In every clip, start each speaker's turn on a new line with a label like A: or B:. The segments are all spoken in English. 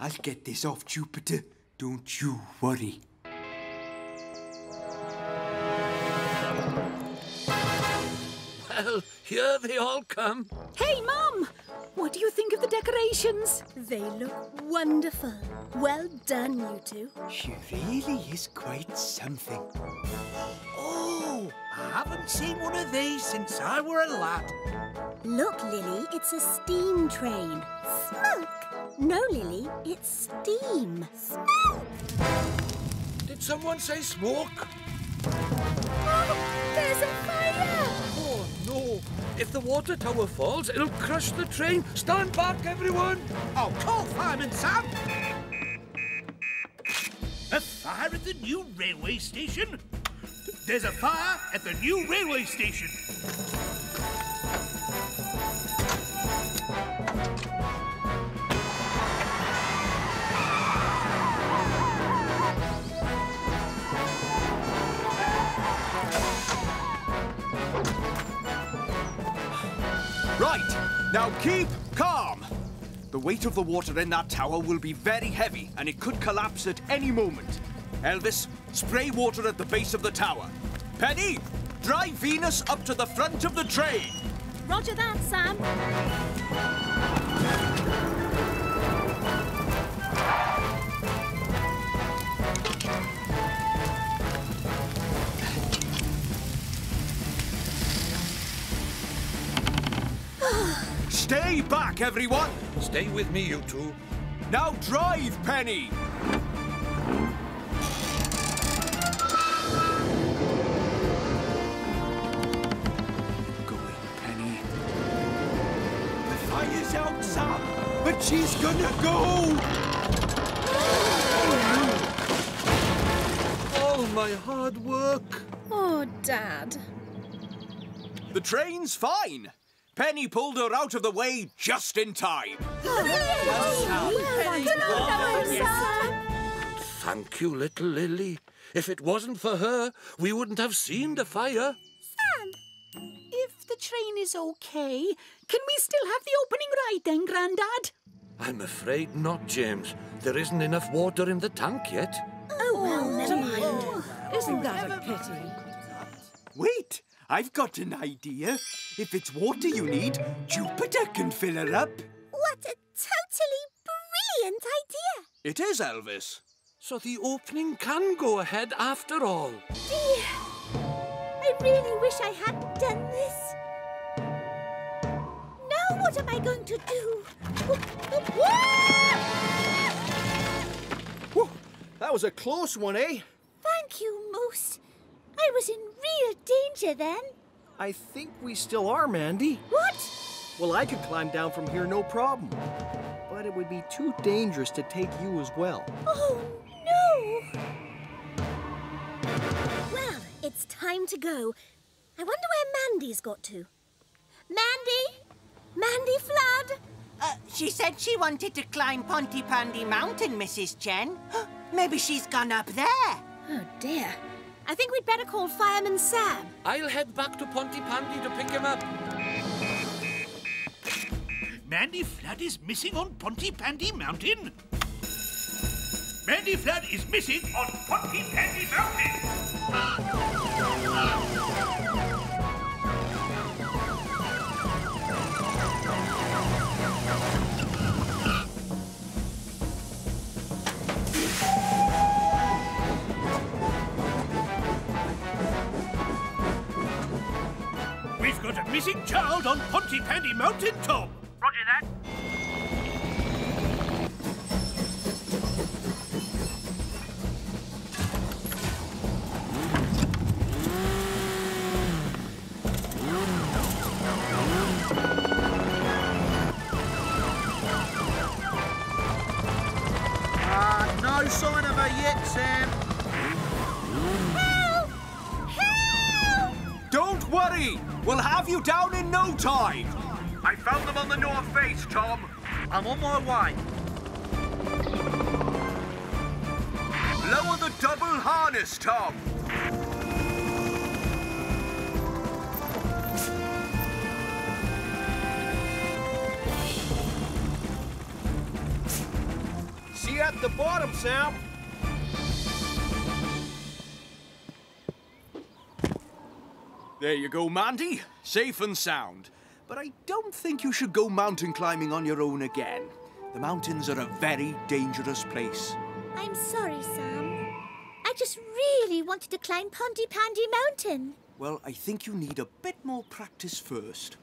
A: I'll get this off Jupiter. Don't you worry.
B: Well, here they all come.
C: Hey, Mum! What do you think of the decorations?
D: They look wonderful. Well done, you two.
A: She really is quite something.
E: Oh, I haven't seen one of these since I were a lad.
D: Look, Lily, it's a steam train. Smoke! No, Lily, it's steam. Smoke!
B: Did someone say smoke?
D: Oh, There's a fire!
B: Oh, no. If the water tower falls, it'll crush the train. Stand back, everyone.
E: I'll call Fireman Sam. A fire at the new railway station? There's a fire at the new railway station.
A: Right, now keep calm. The weight of the water in that tower will be very heavy and it could collapse at any moment. Elvis, spray water at the base of the tower. Penny, drive Venus up to the front of the train.
D: Roger that, Sam.
A: Stay back, everyone.
B: Stay with me, you two.
A: Now drive, Penny. Going, Penny. The fire's out, Sam, but she's gonna go.
B: All my hard work.
D: Oh, Dad.
A: The train's fine. Penny pulled her out of the way just in time.
B: Thank you, little Lily. If it wasn't for her, we wouldn't have seen the fire.
C: Sam, If the train is okay, can we still have the opening ride then, Grandad?
B: I'm afraid not, James. There isn't enough water in the tank yet.
D: Oh, well, never mind.
C: Isn't that a pity?
A: Wait, I've got an idea. If it's water you need, Jupiter can fill her up.
D: What a totally brilliant idea!
A: It is, Elvis.
B: So the opening can go ahead after all.
D: Dear, I really wish I hadn't done this. Now what am I going to do?
F: Whew, that was a close one, eh?
D: Thank you, Moose. I was in real danger then.
F: I think we still are, Mandy.
D: What?
F: Well, I could climb down from here no problem. But it would be too dangerous to take you as well.
D: Oh, no! Well, it's time to go. I wonder where Mandy's got to. Mandy? Mandy Flood?
G: Uh, she said she wanted to climb Pontypandy Mountain, Mrs. Chen. Maybe she's gone up there.
D: Oh, dear. I think we'd better call Fireman Sam.
B: I'll head back to Pontypandy to pick him up.
E: Mandy Flood is missing on Pontypandy Mountain. Mandy Flood is missing on Pontypandy Mountain. We've got a missing child on Pontypandy Mountain, Tom.
A: Don't worry. We'll have you down in no time.
E: I found them on the north face, Tom. I'm on my way.
A: Lower the double harness, Tom.
F: you at the bottom, Sam.
A: There you go, Mandy. Safe and sound. But I don't think you should go mountain climbing on your own again. The mountains are a very dangerous place.
D: I'm sorry, Sam. I just really wanted to climb Pondy Pontypandy Mountain.
A: Well, I think you need a bit more practice first.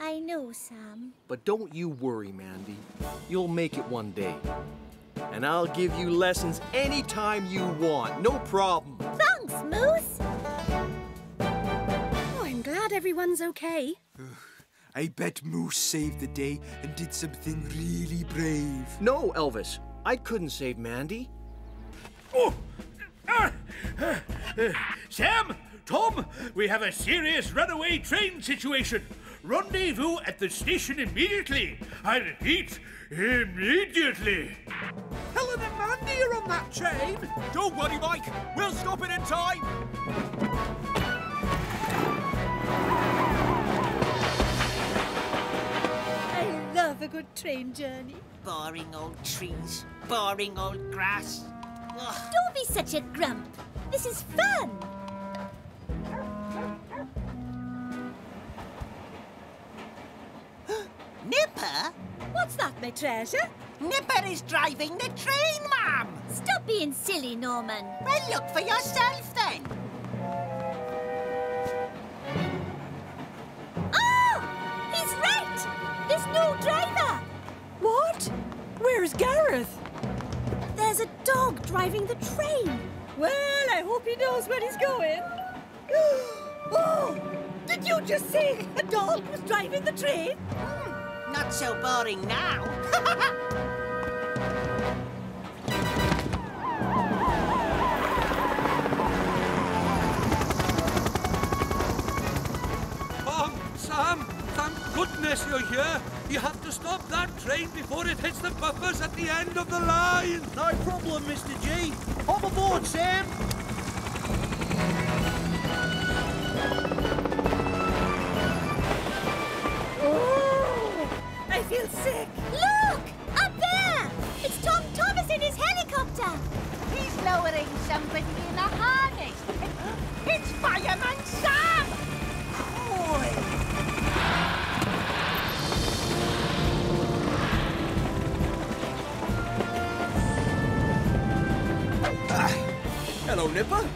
D: I know, Sam.
F: But don't you worry, Mandy. You'll make it one day. And I'll give you lessons anytime you want. No problem.
D: Thanks, Moose. I'm glad everyone's okay.
A: I bet Moose saved the day and did something really brave.
F: No, Elvis. I couldn't save Mandy.
E: Oh! Ah! Uh, uh, Sam! Tom! We have a serious runaway train situation. Rendezvous at the station immediately. I repeat, immediately.
B: Helen and Mandy are on that train.
A: Don't worry, Mike. We'll stop it in time.
C: I love a good train journey.
G: Boring old trees, boring old grass. Ugh.
D: Don't be such a grump. This is fun.
G: Nipper?
C: What's that, my treasure?
G: Nipper is driving the train, ma'am.
D: Stop being silly, Norman.
G: Well, look for yourself then.
D: Dog driving the train.
C: Well, I hope he knows where he's going. Oh! Did you just say a dog was driving the train?
G: Hmm, not so boring now.
B: you're here. You have to stop that train before it hits the buffers at the end of the line.
F: No problem, Mr. G. Hop aboard, Sam.
C: Oh! I feel sick.
D: Look! Up there! It's Tom Thomas in his helicopter.
G: He's lowering somebody in a harness. It's Fireman
A: Nipper.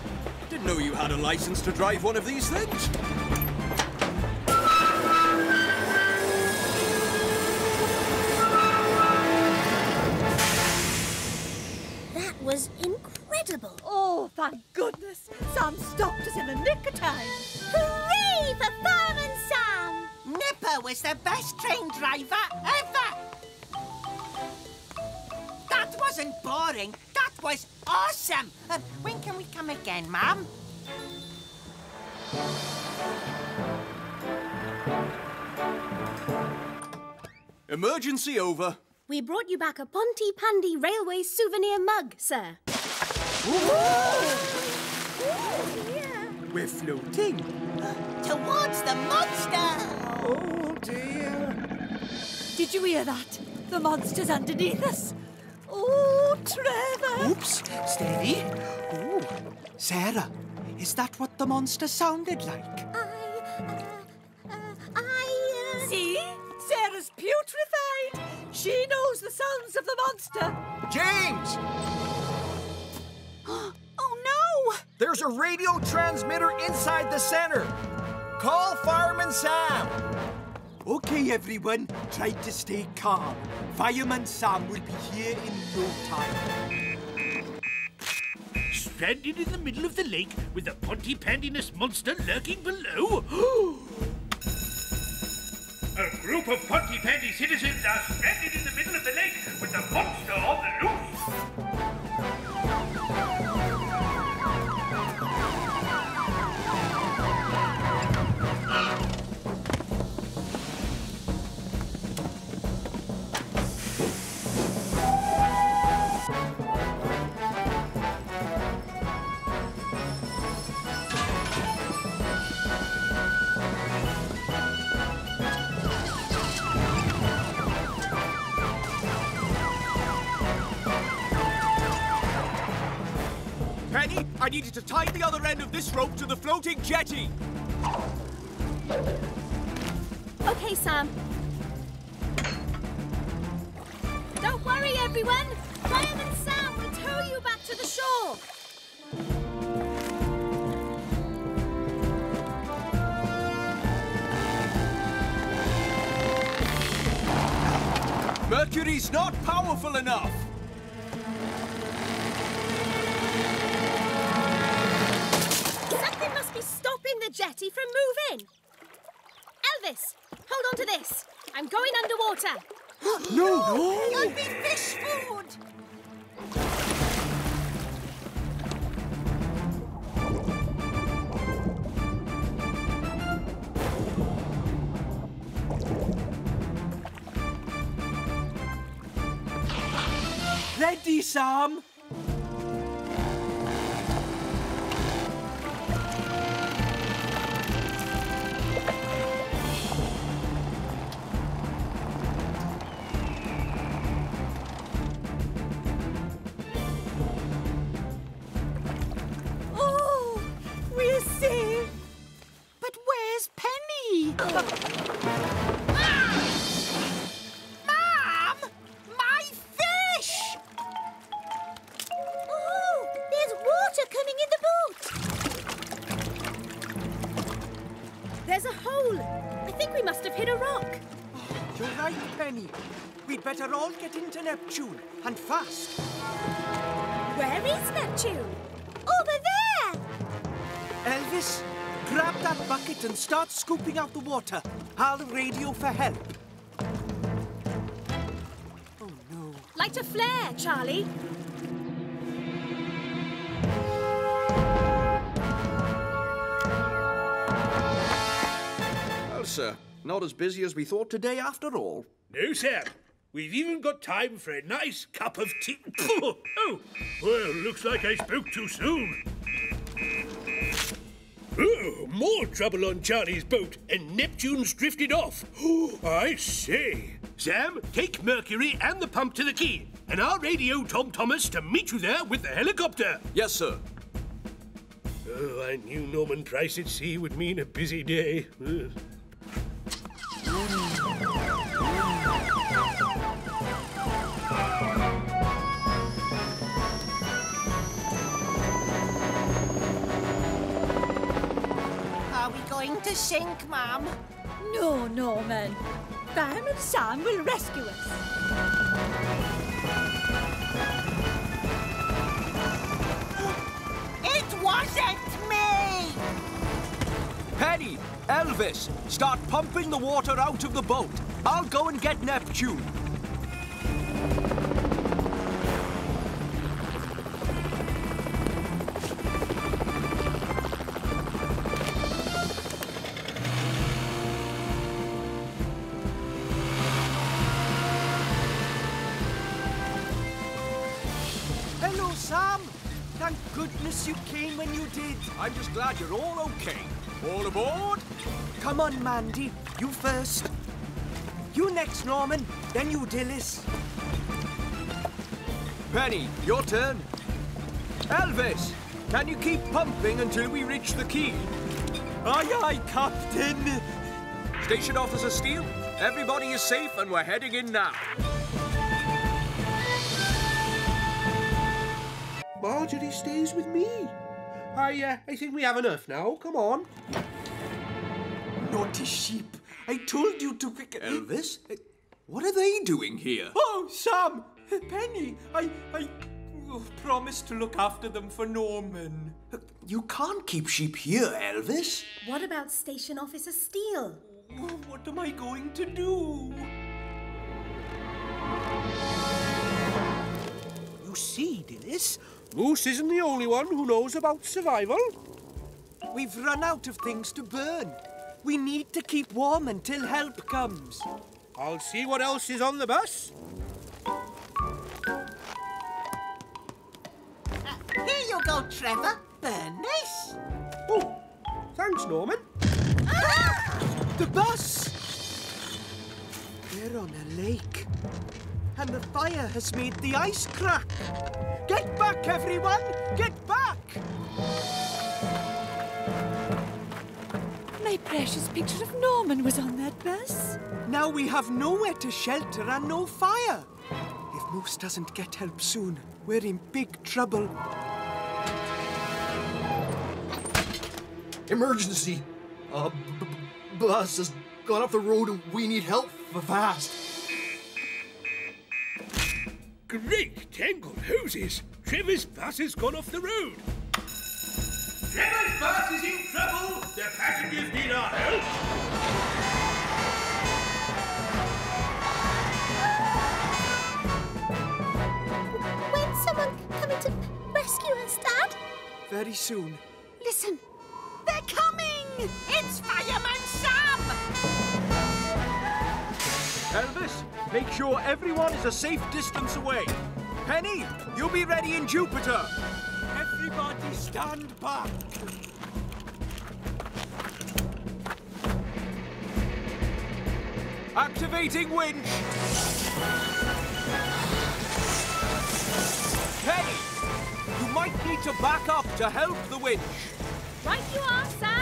A: Didn't know you had a license to drive one of these things.
D: That was incredible.
C: Oh, thank goodness. Sam stopped us in the nick of time.
D: Hooray for Fireman Sam!
G: Nipper was the best train driver ever! That wasn't boring. That was awesome. Uh, when can we come again, Mum?
A: Emergency over.
D: We brought you back a Pontypandy Railway souvenir mug, sir.
A: We're floating.
G: Towards the monster!
F: Oh, dear.
C: Did you hear that? The monster's underneath us. Oh, Trevor!
A: Oops, steady. Oh, Sarah, is that what the monster sounded like?
D: I, uh, uh, I, uh...
C: See? Sarah's putrefied. She knows the sounds of the monster.
F: James!
C: Oh, no!
F: There's a radio transmitter inside the center. Call Fireman Sam.
A: Okay, everyone, try to stay calm. Fireman Sam will be here in no time.
E: Stranded in the middle of the lake with the Pontypandiness monster lurking below? A group of Pontypandy citizens are stranded in the middle of the lake with the monster on the loose.
A: I need you to tie the other end of this rope to the floating jetty.
D: Okay, Sam. Don't worry, everyone. Fireman Sam will tow you back to the shore.
A: Mercury's not powerful enough.
D: Stopping from moving. Elvis, hold on to this. I'm going underwater.
G: You'll be fish food!
A: Ready, Sam?
G: Mom! My fish!
D: Oh, there's water coming in the boat. There's a hole. I think we must have hit a rock.
A: You're right, Penny. We'd better all get into Neptune, and fast.
D: Where is Neptune? Over there!
A: Elvis, grab bucket and start scooping out the water. I'll radio for help. Oh, no.
D: Light a flare, Charlie.
A: Well, sir, not as busy as we thought today after all.
E: No, sir. We've even got time for a nice cup of tea. oh, well, looks like I spoke too soon. Oh, more trouble on Charlie's boat, and Neptune's drifted off. Oh, I say. Sam, take Mercury and the pump to the quay, and I'll radio Tom Thomas to meet you there with the helicopter.
A: Yes, sir.
E: Oh, I knew Norman Price at sea would mean a busy day.
G: Going to sink, Mom?
C: No, Norman. Fireman Sam will rescue us.
G: It wasn't me!
A: Penny, Elvis, start pumping the water out of the boat. I'll go and get Neptune. Hello, Sam. Thank goodness you came when you did. I'm just glad you're all okay. All aboard? Come on, Mandy. You first. You next, Norman. Then you, Dilys. Penny, your turn. Elvis, can you keep pumping until we reach the quay? Aye, aye, Captain. Station Officer Steele, everybody is safe and we're heading in now.
E: Marjorie stays with me. I, uh, I think we have enough now. Come on.
A: Naughty sheep. I told you to pick Elvis? What are they doing here?
H: Oh, Sam! Penny, I, I oh, promised to look after them for Norman.
A: You can't keep sheep here, Elvis.
D: What about Station Officer Steele?
H: Oh, what am I going to do?
A: You see, Dilys,
E: Moose isn't the only one who knows about survival.
A: we've run out of things to burn. We need to keep warm until help comes.
E: I'll see what else is on the bus.
G: Uh, here you go, Trevor. Burn this.
E: Oh, thanks, Norman. Ah!
A: The bus! We're on a lake. And the fire has made the ice crack. Get back, everyone! Get back!
C: My precious picture of Norman was on that bus.
H: Now we have nowhere to shelter and no fire. If Moose doesn't get help soon, we're in big trouble.
F: Emergency! Uh, b- b- bus has gone off the road and we need help fast.
E: Great tangled hoses! Trevor's bus has gone off the road. Trevor's bus is in trouble! The passengers need our help!
D: When's someone coming to rescue us, Dad?
H: Very soon.
G: Listen, they're coming! It's Fireman Sam!
A: Elvis, make sure everyone is a safe distance away. Penny, you'll be ready in Jupiter.
H: Everybody stand back.
A: Activating winch. Penny, you might need to back up to help the winch.
D: Right you are, Sam.